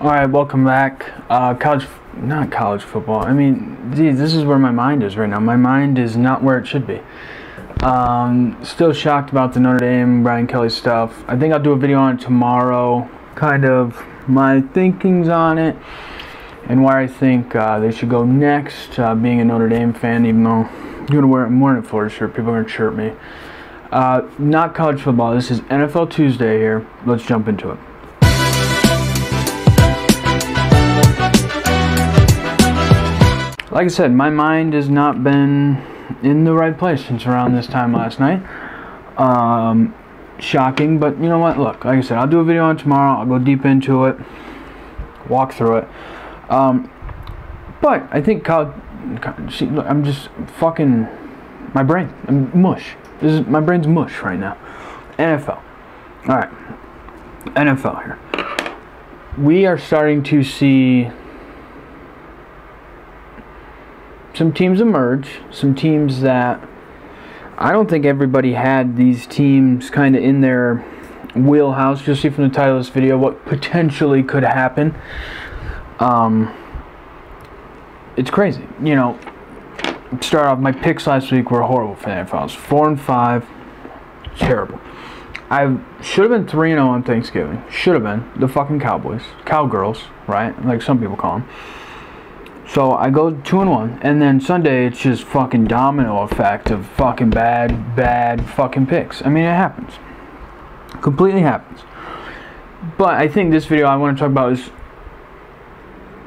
All right, welcome back. Uh, college, not college football. I mean, geez, this is where my mind is right now. My mind is not where it should be. Um, still shocked about the Notre Dame Brian Kelly stuff. I think I'll do a video on it tomorrow. Kind of my thinkings on it and why I think uh, they should go next. Uh, being a Notre Dame fan, even though I'm gonna wear I'm wearing a Florida shirt, people are gonna chirp me. Uh, not college football. This is NFL Tuesday here. Let's jump into it. Like I said, my mind has not been in the right place since around this time last night. Um, shocking, but you know what? Look, like I said, I'll do a video on tomorrow. I'll go deep into it, walk through it. Um, but I think. See, look, I'm just fucking my brain. I'm mush. This is my brain's mush right now. NFL. All right. NFL here. We are starting to see some teams emerge, some teams that I don't think everybody had these teams kind of in their wheelhouse. You'll see from the title of this video what potentially could happen. Um, it's crazy. You know, start off, my picks last week were horrible for the NFL. 4 and 5. Terrible. I should have been 3 0 on Thanksgiving. Should have been. The fucking Cowboys. Cowgirls, right? Like some people call them. So I go two and one, and then Sunday it's just fucking domino effect of fucking bad, bad fucking picks. I mean, it happens. Completely happens. But I think this video I want to talk about is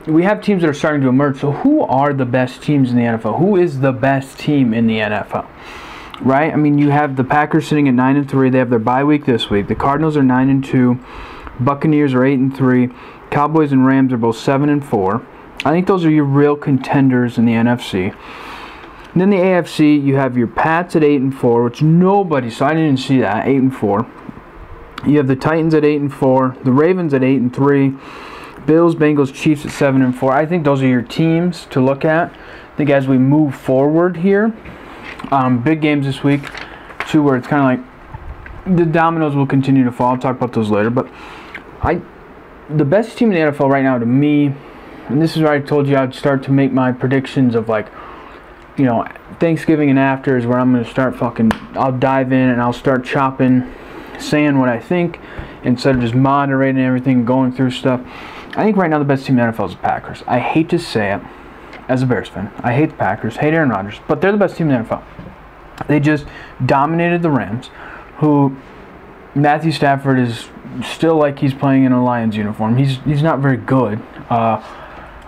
we have teams that are starting to emerge. So who are the best teams in the NFL? Who is the best team in the NFL? Right? I mean, you have the Packers sitting at nine and three. They have their bye week this week. The Cardinals are nine and two. Buccaneers are eight and three. Cowboys and Rams are both seven and four. I think those are your real contenders in the NFC. And then the AFC, you have your Pats at eight and four, which nobody saw. I didn't see that eight and four. You have the Titans at eight and four, the Ravens at eight and three, Bills, Bengals, Chiefs at seven and four. I think those are your teams to look at. I think as we move forward here, um, big games this week, too, where it's kind of like the dominoes will continue to fall. I'll talk about those later, but I, the best team in the NFL right now to me and this is where I told you I'd start to make my predictions of like, you know, Thanksgiving and after is where I'm going to start fucking, I'll dive in and I'll start chopping, saying what I think instead of just moderating everything, going through stuff. I think right now the best team in the NFL is the Packers. I hate to say it as a Bears fan. I hate the Packers, hate Aaron Rodgers, but they're the best team in the NFL. They just dominated the Rams, who Matthew Stafford is still like he's playing in a Lions uniform. He's he's not very good. Uh,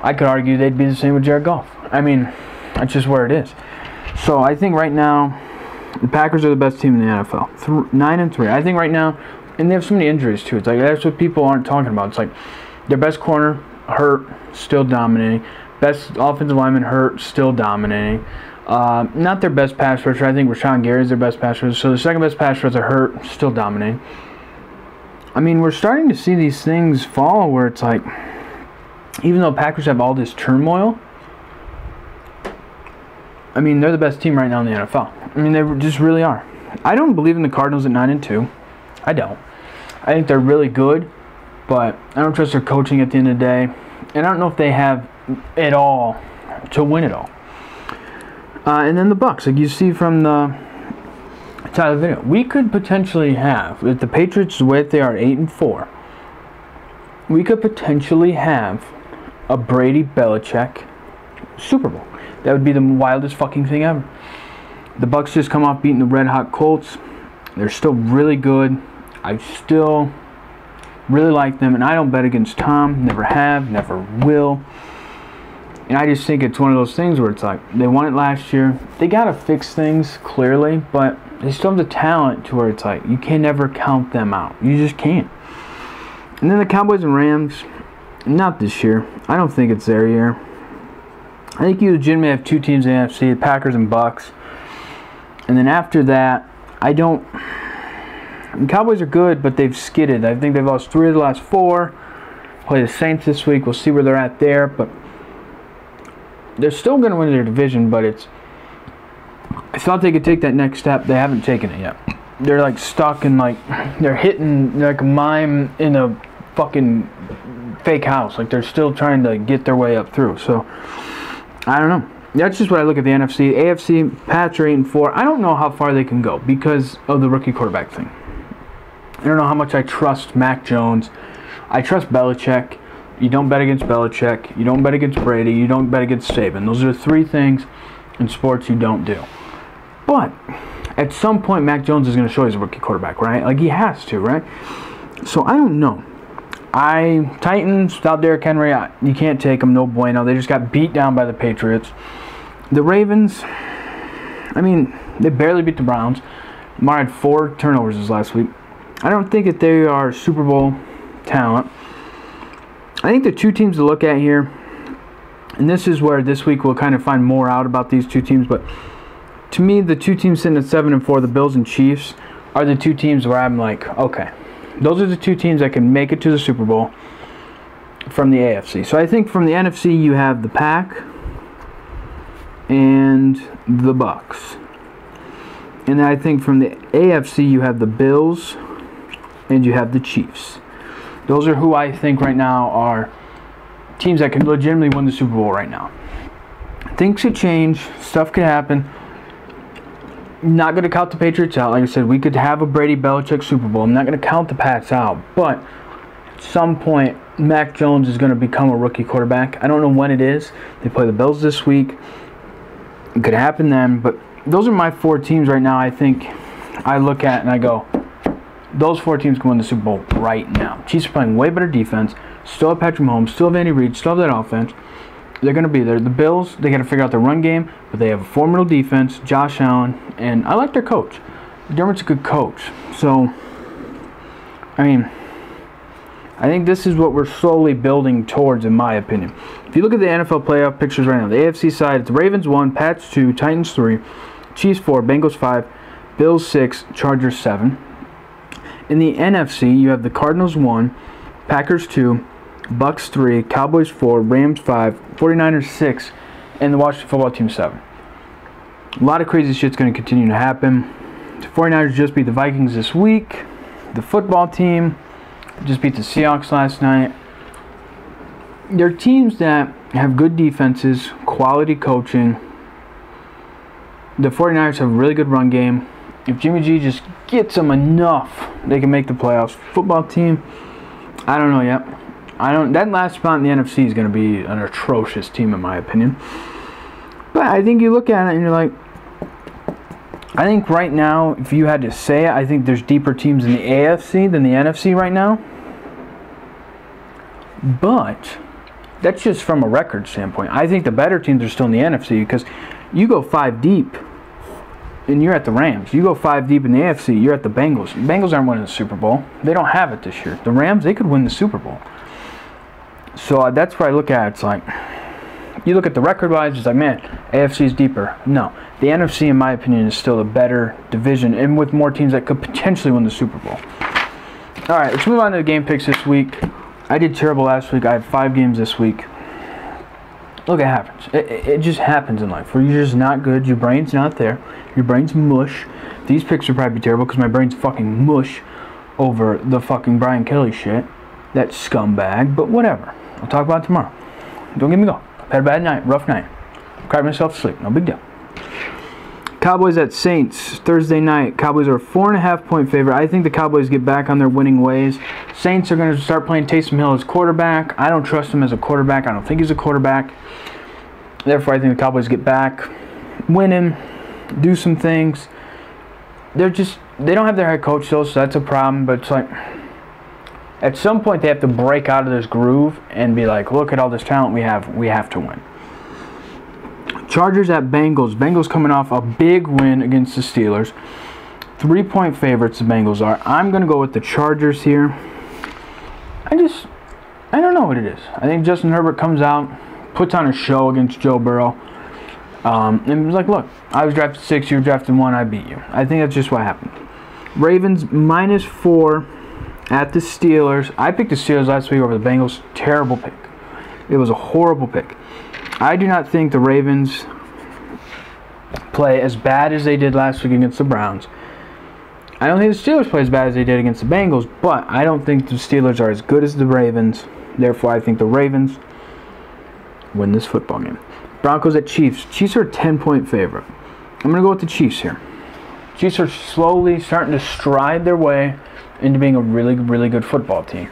I could argue they'd be the same with Jared Goff. I mean, that's just where it is. So I think right now, the Packers are the best team in the NFL. Th- nine and three. I think right now, and they have so many injuries too. It's like that's what people aren't talking about. It's like their best corner hurt, still dominating. Best offensive lineman hurt, still dominating. Uh, not their best pass rusher. I think Rashan Gary is their best pass rusher. So the second best pass rusher hurt, still dominating. I mean, we're starting to see these things fall where it's like even though Packers have all this turmoil, I mean, they're the best team right now in the NFL. I mean, they just really are. I don't believe in the Cardinals at 9 and 2. I don't. I think they're really good, but I don't trust their coaching at the end of the day. And I don't know if they have it all to win it all. Uh, and then the Bucks, like you see from the title video, we could potentially have, if the Patriots, the way they are, 8 and 4, we could potentially have a Brady Belichick Super Bowl. That would be the wildest fucking thing ever. The Bucks just come off beating the Red Hot Colts. They're still really good. I still really like them, and I don't bet against Tom. Never have, never will. And I just think it's one of those things where it's like they won it last year. They gotta fix things clearly, but they still have the talent to where it's like you can never count them out. You just can't. And then the Cowboys and Rams. Not this year. I don't think it's their year. I think you legitimately have two teams in the NFC, the Packers and Bucks. And then after that, I don't. Cowboys are good, but they've skidded. I think they've lost three of the last four. Play the Saints this week. We'll see where they're at there, but they're still going to win their division. But it's. I thought they could take that next step. They haven't taken it yet. They're like stuck in like they're hitting like a mime in a fucking fake house. Like they're still trying to get their way up through. So I don't know. That's just what I look at the NFC. AFC, Pats are 8 and 4. I don't know how far they can go because of the rookie quarterback thing. I don't know how much I trust Mac Jones. I trust Belichick. You don't bet against Belichick. You don't bet against Brady. You don't bet against Saban. Those are three things in sports you don't do. But at some point, Mac Jones is going to show he's a rookie quarterback, right? Like he has to, right? So I don't know. I Titans without Derrick Henry, you can't take them. No bueno. They just got beat down by the Patriots. The Ravens, I mean, they barely beat the Browns. Lamar had four turnovers this last week. I don't think that they are Super Bowl talent. I think the two teams to look at here, and this is where this week we'll kind of find more out about these two teams, but to me, the two teams sitting at seven and four, the Bills and Chiefs, are the two teams where I'm like, okay, those are the two teams that can make it to the Super Bowl from the AFC. So I think from the NFC you have the Pack and the Bucks. And I think from the AFC you have the Bills and you have the Chiefs. Those are who I think right now are teams that can legitimately win the Super Bowl right now. Things could change, stuff could happen. Not going to count the Patriots out. Like I said, we could have a Brady Belichick Super Bowl. I'm not going to count the Pats out. But at some point, Mac Jones is going to become a rookie quarterback. I don't know when it is. They play the Bills this week. It could happen then. But those are my four teams right now. I think I look at and I go, those four teams can win the Super Bowl right now. Chiefs are playing way better defense. Still have Patrick Mahomes. Still have Andy Reid. Still have that offense. They're going to be there. The Bills, they got to figure out the run game, but they have a formidable defense. Josh Allen, and I like their coach. Dermot's a good coach. So, I mean, I think this is what we're slowly building towards, in my opinion. If you look at the NFL playoff pictures right now, the AFC side, it's Ravens 1, Pats 2, Titans 3, Chiefs 4, Bengals 5, Bills 6, Chargers 7. In the NFC, you have the Cardinals 1, Packers 2, Bucks 3, Cowboys 4, Rams 5, 49ers 6, and the Washington football team 7. A lot of crazy shit's going to continue to happen. The 49ers just beat the Vikings this week. The football team just beat the Seahawks last night. They're teams that have good defenses, quality coaching. The 49ers have a really good run game. If Jimmy G just gets them enough, they can make the playoffs. Football team, I don't know yet. I don't. That last spot in the NFC is going to be an atrocious team, in my opinion. But I think you look at it and you're like, I think right now, if you had to say it, I think there's deeper teams in the AFC than the NFC right now. But that's just from a record standpoint. I think the better teams are still in the NFC because you go five deep and you're at the Rams. You go five deep in the AFC, you're at the Bengals. The Bengals aren't winning the Super Bowl. They don't have it this year. The Rams, they could win the Super Bowl. So uh, that's where I look at it. It's like, you look at the record wise, it's like, man, AFC is deeper. No. The NFC, in my opinion, is still a better division and with more teams that could potentially win the Super Bowl. All right, let's move on to the game picks this week. I did terrible last week. I had five games this week. Look, it happens. It, it, it just happens in life where you're just not good. Your brain's not there. Your brain's mush. These picks are probably be terrible because my brain's fucking mush over the fucking Brian Kelly shit. That scumbag. But whatever. I'll talk about it tomorrow. Don't get me going. I've had a bad night, rough night. Cried myself to sleep. No big deal. Cowboys at Saints Thursday night. Cowboys are a four and a half point favorite. I think the Cowboys get back on their winning ways. Saints are going to start playing Taysom Hill as quarterback. I don't trust him as a quarterback. I don't think he's a quarterback. Therefore, I think the Cowboys get back, win him, do some things. They're just they don't have their head coach though, so that's a problem. But it's like at some point they have to break out of this groove and be like, look at all this talent we have. We have to win. Chargers at Bengals. Bengals coming off a big win against the Steelers. Three point favorites the Bengals are. I'm going to go with the Chargers here. I just, I don't know what it is. I think Justin Herbert comes out, puts on a show against Joe Burrow. Um, and was like, look, I was drafted six, you were drafted one, I beat you. I think that's just what happened. Ravens minus four at the Steelers. I picked the Steelers last week over the Bengals. Terrible pick. It was a horrible pick. I do not think the Ravens play as bad as they did last week against the Browns. I don't think the Steelers play as bad as they did against the Bengals, but I don't think the Steelers are as good as the Ravens. Therefore, I think the Ravens win this football game. Broncos at Chiefs. Chiefs are a 10 point favorite. I'm going to go with the Chiefs here. Chiefs are slowly starting to stride their way into being a really, really good football team.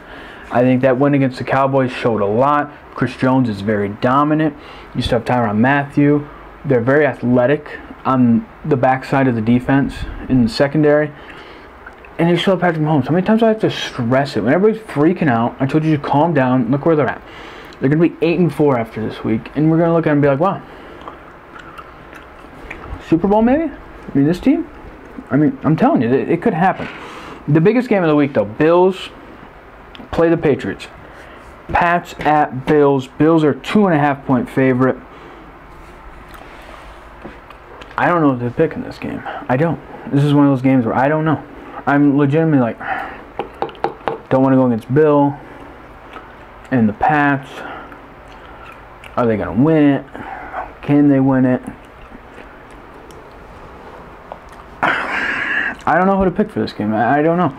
I think that win against the Cowboys showed a lot. Chris Jones is very dominant. You still have Tyrann Mathieu. They're very athletic on the backside of the defense in the secondary. And they still have Patrick Mahomes. How many times do I have to stress it? When everybody's freaking out, I told you to calm down. Look where they're at. They're going to be 8 and 4 after this week. And we're going to look at them and be like, wow. Super Bowl, maybe? I mean, this team? I mean, I'm telling you, it could happen. The biggest game of the week, though, Bills play the Patriots. Pats at Bills. Bills are two and a half point favorite. I don't know what to pick in this game. I don't. This is one of those games where I don't know. I'm legitimately like, don't want to go against Bill and the Pats. Are they going to win it? Can they win it? I don't know who to pick for this game. I, I don't know.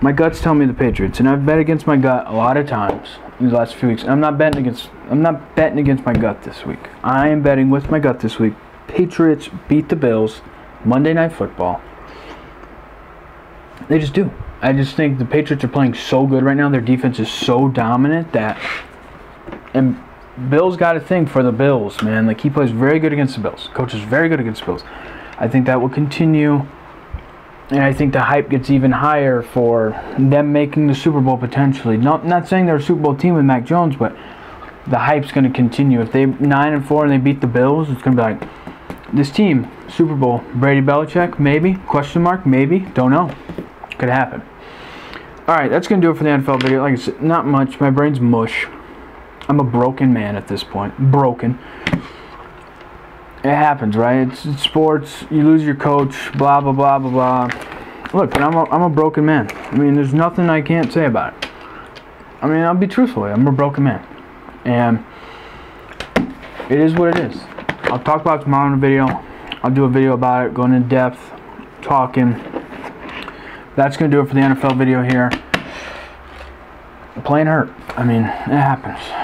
My guts tell me the Patriots, and I've bet against my gut a lot of times these last few weeks. And I'm not betting against. I'm not betting against my gut this week. I am betting with my gut this week. Patriots beat the Bills Monday Night Football. They just do. I just think the Patriots are playing so good right now. Their defense is so dominant that, and Bills got a thing for the Bills, man. Like he plays very good against the Bills. Coach is very good against the Bills. I think that will continue and I think the hype gets even higher for them making the Super Bowl potentially. Not not saying they're a Super Bowl team with Mac Jones, but the hype's going to continue. If they nine and four and they beat the Bills, it's going to be like this team Super Bowl. Brady Belichick, maybe question mark, maybe don't know. Could happen. All right, that's going to do it for the NFL video. Like I said, not much. My brain's mush. I'm a broken man at this point. Broken it happens, right? It's, it's, sports. You lose your coach. Blah blah blah blah blah. Look, I'm a, I'm a broken man. I mean, there's nothing I can't say about it. I mean, I'll be truthful. I'm a broken man, and it is what it is. I'll talk about it tomorrow in a video. I'll do a video about it, going in depth, talking. That's gonna do it for the NFL video here. Playing hurt. I mean, it happens.